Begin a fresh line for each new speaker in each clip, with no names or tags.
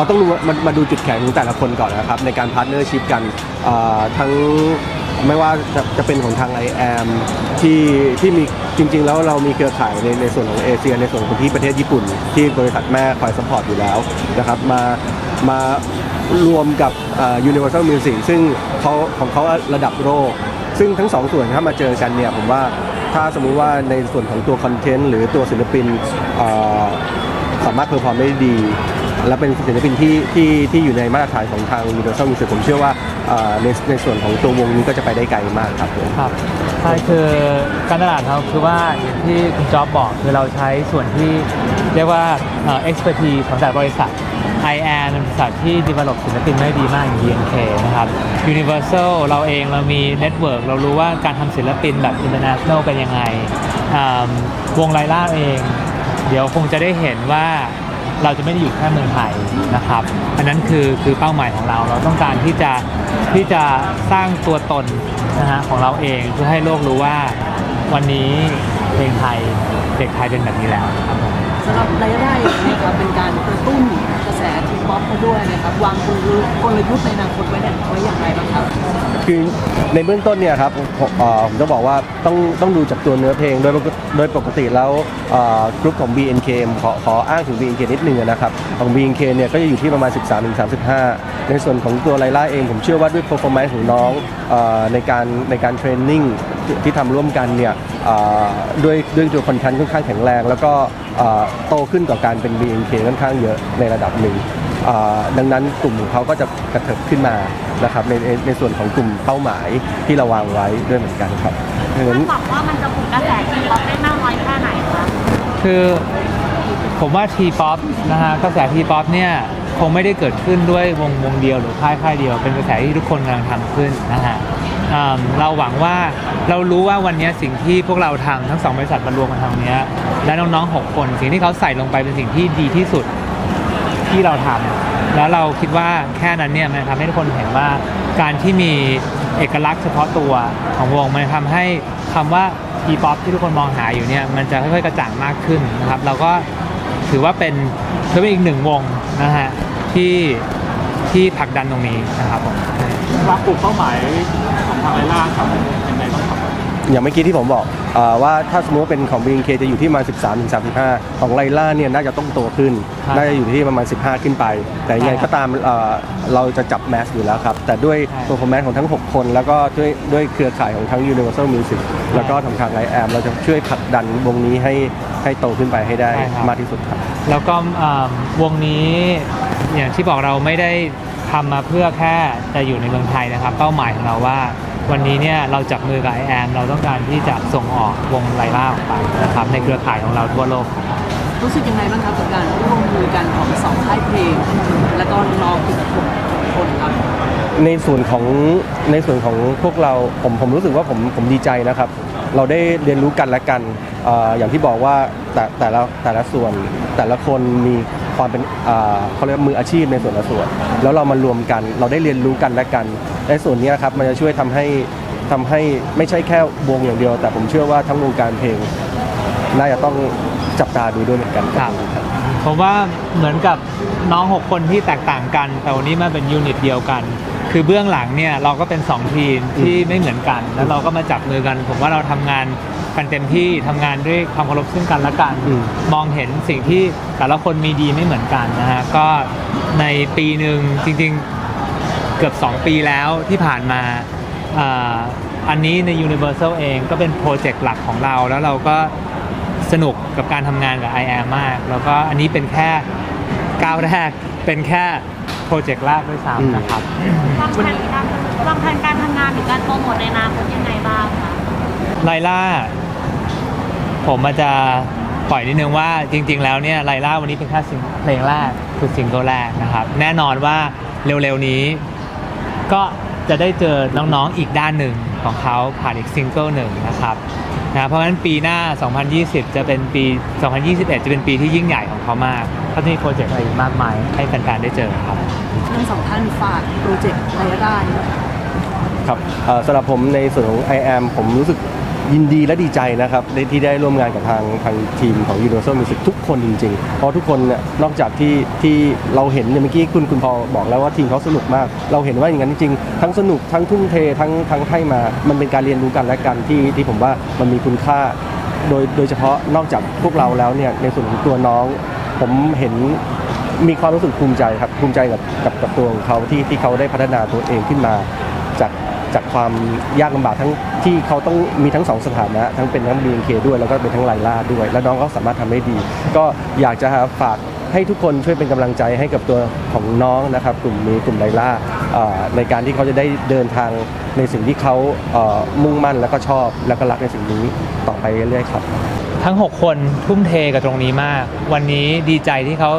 เราต้องรู้มามาดูจุดแข็งของแต่ละคนก่อนนะครับ ในการ partnership กันเอ่อทั้งไม่ว่าจะจะเป็นของทาง iAM ที่ที่มีจริง ๆ แล้วเรามีเครือข่ายในในส่วนของเอเชียในส่วนของที่ประเทศญี่ปุ่น ที่บริษัทแม่คอย support อยู่แล้วนะครับมามารวมกับเอ่อ Universal Music ซึ่งเขาของเขาระดับโลกซึ่งทั้งสองส่วนถ้ามาเจอกันเนี่ยผมว่าถ้าสมมุติว่าในส่วนของตัว content หรือตัวศิลปินเอ่อสามารถ perform ได้ดี และเป็นศิลปินที่ที่ที่อยู่ในมาตรฐานของทาง Universal Music ผมเชื่อว่าในในส่วนของตัววงนี้ก็จะไปได้ไกลมากครับผม
ครับใช่คือการตลาดเราคือว่าอย่างที่คุณจ๊อบบอกคือเราใช้ส่วนที่เรียกว่าเอ่อ expertise ของแต่ละบริษัท iAM เป็นบริษัทที่ develop ศิลปินได้ดีมากอย่าง BNK นะครับ Universal เราเองเรามี network เรารู้ว่าการทำศิลปินแบบ international เป็นยังไง วงไลล่าเอง เดี๋ยวคงจะได้เห็นว่า เราจะไม่ได้อยู่แค่เมืองไทยนะครับอันนั้นคือคือเป้าหมายของเรา เราต้องการที่จะที่จะสร้างตัวตนนะฮะของเราเองเพื่อให้โลกรู้ว่าวันนี้เพลงไทยเด็กไทยเป็นแบบนี้แล้วครับ
สำหรับรายได้นะครับเป็นการกระตุ้น อปเขาด้วยนะครับวางกลยุทธ์กลยุทธ์ในอนาคตไว้เนี่ยไว้อย่างไรบ้างครับ
คือในเบื้องต้นเนี่ยครับผมผมต้องบอกว่าต้องต้องดูจากตัวเนื้อเพลงโดยปกโดยปกติแล้วกรุ๊ปของ BNK ขอขออ้างถึง BNK นิดนึงนะครับของ BNK เนี่ยก็จะอยู่ที่ประมาณ 13-35 ในส่วนของตัวไลล่าเองผมเชื่อว่าด้วย performance ของน้องอในการในการเทรนนิ่งที่ทำร่วมกันเนี่ยด้วยด้วยตัวคอนเทนต์ค่อนข้างแข็งแรง แล้วก็โตขึ้นกว่าการเป็น BNK ค่อนข้างเยอะในระดับหนึ่ง ดังนั้นกลุ่มของเขาก็จะกระเถิบขึ้นมานะครับในในในส่วนของกลุ่มเป้าหมายที่เราวางไว้ด้วยเหมือนกันครับดังนั้น
หวังว่ามันจะปลุกกระแสทีป๊อปได้มากน้อยแค่ไหนคะ
คือผมว่า T-POP นะฮะกระแส T-POP เนี่ยคงไม่ได้เกิดขึ้นด้วยวงวงเดียวหรือค่ายค่ายเดียว เป็นกระแสที่ทุกคนกำลังทำขึ้นนะฮะอ่าเราหวังว่าเรารู้ว่าวันนี้สิ่งที่พวกเราทำทั้งสองบริษัทมารวมกันทำเนี้ยและน้องๆ 6 คน สิ่งที่เขาใส่ลงไปเป็นสิ่งที่ดีที่สุดที่เราทำ แล้วเราคิดว่าแค่นั้นเนี่ยมันทำให้ทุกคนเห็นว่าการที่มีเอกลักษณ์เฉพาะตัวของวงมันทำให้คำว่า T-POP ที่ทุกคนมองหาอยู่เนี่ยมันจะค่อยๆกระจ่างมากขึ้นนะครับเราก็ถือว่าเป็นถือเป็นอีกหนึ่งวงนะฮะที่ที่ผลักดันตรงนี้นะครับผม
ว่ากลุ่มเป้าหมายของทางไลล่าครับยังไงบ้างครับ
อย่างเมื่อกี้ที่ผมบอกอา ว่าถ้าสมมติว่าเป็นของ BNK จะอยู่ที่ประมาณ 13ถึง35 ของไลล่าเนี่ยน่าจะต้องโตขึ้น น่าจะอยู่ที่ประมาณ 15 ขึ้นไป แต่ยังไงก็ตามเอ่อเราจะจับแมสอยู่แล้วครับ แต่ด้วย performance ของทั้ง 6 คน แล้วก็ด้วยด้วยเครือข่ายของทั้ง Universal Music แล้วก็ทางทางไลแอมเราจะช่วยผลักดันวงนี้ให้ให้โตขึ้นไปให้ได้มากที่สุดครับ
แล้วก็อ่าวงนี้อย่างที่บอกเราไม่ได้ทำมาเพื่อแค่จะอยู่ในเมืองไทยนะครับ เป้าหมายของเราว่า วันนี้เนี่ยเราจับมือกับไอแอมเราต้องการที่จะส่งออกวงไลล่าออกไปนะครับในเครือข่ายของเราทั่วโลก
รู้สึกยังไงบ้างครับกับการร่วมมือกันของสองค่ายเพลง และก็น้องๆอีกหกคนครับ
ในส่วนของในส่วนของพวกเราผมผมรู้สึกว่าผมผมดีใจนะครับ เราได้เรียนรู้กันและกันเอ่ออย่างที่บอกว่าแต่แต่ละแต่ละส่วนแต่ละคนมีความเป็นอ่าเขาเรียกว่ามืออาชีพในส่วนละส่วน แล้วเรามารวมกัน เราได้เรียนรู้กันและกัน ในส่วนนี้นะครับมันจะช่วยทำให้ทำให้ไม่ใช่แค่วงอย่างเดียว แต่ผมเชื่อว่าทั้งวงการเพลงน่าจะต้องจับตาดูด้วยเหมือนกัน
ครับผมว่าเหมือนกับน้อง 6 คนที่แตกต่างกัน แต่วันนี้มาเป็นยูนิตเดียวกัน คือเบื้องหลังเนี่ยเราก็เป็น 2 ทีมที่ไม่เหมือนกัน แล้วเราก็มาจับมือกัน ผมว่าเราทำงานกันเต็มที่ทำงานด้วยความเคารพซึ่งกันและกัน
อืม
มองเห็นสิ่งที่แต่ละคนมีดีไม่เหมือนกันนะฮะก็ในปีหนึ่งจริงๆ เกือบ 2 ปีแล้วที่ผ่านมาอ่าอันนี้ใน Universal เองก็เป็นโปรเจกต์หลักของเรา แล้วเราก็สนุกกับการทำงานกับ i อ m มาก แล้วก็อันนี้เป็นแค่ก้าวแรกเป็นแค่โปรเจกต์แรกด้วย
อืม
ซ้ำนะครับ
วางแผนการวางแผนการทำงานหรือการโปรโมทในอนาคตยังไงบ้างคะ
ไลล่า ผมอาจจะปล่อยนิดนึงว่าจริง ๆ แล้วเนี่ยไลล่าวันนี้เป็นแค่ซิงเพลงแรกคือซิงเกิลแรกนะครับ แน่นอนว่าเร็วๆนี้ ก็จะได้เจอน้องๆอีกด้านหนึ่งของเขาผ่านอีกซิงเกิลหนึ่งนะครับนะเพราะฉะนั้นปีหน้า 2020 จะเป็นปี 2021 จะเป็นปีที่ยิ่งใหญ่ของเขามากเขาจะมีโปรเจกต์อะไรอีกมากมายให้แฟนๆได้เจอครับ
ทั้งสองท่านฝากโปรเจกต์รายได้นะครับ
ครับเอ่อสำหรับผมในส่วนของ iAM ผมรู้สึก ยินดีและดีใจนะครับได้ที่ได้ร่วมงานกับทางทางทีมของ Universal Music ทุกคนจริงๆ เพราะทุกคนเนี่ยนอกจากที่ที่เราเห็นเนี่ยเมื่อกี้คุณคุณพอบอกแล้วว่าทีมเขาสนุกมาก เราเห็นว่าอย่างนั้นจริงๆ ทั้งสนุกทั้งทุ่มเททั้งทั้งให้มา มันเป็นการเรียนรู้กันและกันที่ที่ผมว่ามันมีคุณค่า โดยโดยเฉพาะนอกจากพวกเราแล้วเนี่ยในส่วนของตัวน้อง ผมเห็นมีความรู้สึกภูมิใจครับภูมิใจกับกับกับตัวของเขาที่ที่เขาได้พัฒนาตัวเองขึ้นมาจาก จากความยากลำบากทั้งที่เขาต้องมีทั้งสองสถานะ ทั้งเป็นทั้ง BNK ด้วยแล้วก็เป็นทั้งไลล่าด้วย แล้วน้องก็สามารถทำได้ดี ก็อยากจะฝากให้ทุกคนช่วยเป็นกำลังใจให้กับตัวของน้องนะครับ กลุ่มนี้กลุ่มไลล่าเอ่อในการที่เขาจะได้เดินทางในสิ่งที่เขาเอ่อมุ่งมั่นแล้วก็ชอบแล้วก็รักในสิ่งนี้ต่อไปเรื่อยๆครับ
ทั้ง 6 คนทุ่มเทกับตรงนี้มาก วันนี้ดีใจที่เขา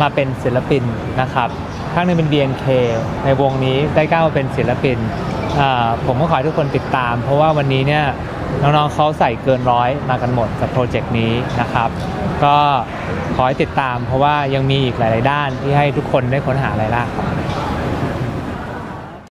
มาเป็นศิลปินนะครับข้างหนึงเป็น BNK ในวงนี้ได้ก้าวมาเป็นศิลปิน ผมก็ขอให้ทุกคนติดตาม เพราะว่าวันนี้เนี่ยน้องๆเขาใส่เกินร้อยมากันหมดกับโปรเจกต์นี้นะครับ ก็ขอให้ติดตามเพราะว่ายังมีอีกหลาย ๆ ด้านที่ให้ทุกคนได้ค้นหาอะไรล่าครับ